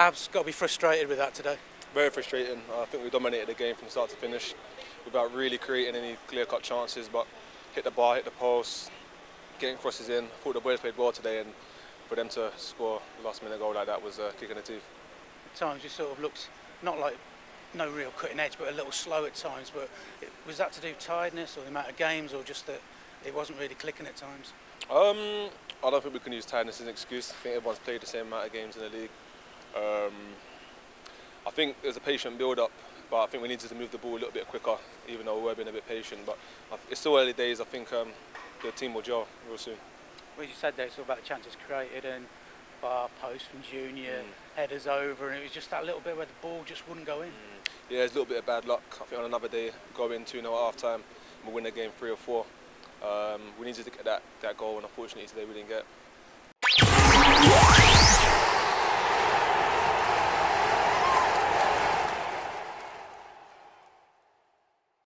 Ab's got to be frustrated with that today. Very frustrating. I think we dominated the game from start to finish without really creating any clear-cut chances, but hit the bar, hit the post, getting crosses in. I thought the boys played well today, and for them to score a last-minute goal like that was a kick in the teeth. At times, it sort of looks not like no real cutting edge, but a little slow at times. But it, was that to do with tiredness or the amount of games, or just that it wasn't really clicking at times? Um, I don't think we can use tiredness as an excuse. I think everyone's played the same amount of games in the league. Um, I think there's a patient build-up, but I think we needed to move the ball a little bit quicker, even though we were being a bit patient. But it's still early days. I think um, the team will gel real soon. Well, you said that it's all about the chances created and bar post from Junior, mm. headers over, and it was just that little bit where the ball just wouldn't go in. Mm. Yeah, there's a little bit of bad luck. I think on another day, go in 2 0 at half time, we win the game 3 or 4. Um, we needed to get that, that goal, and unfortunately today we didn't get.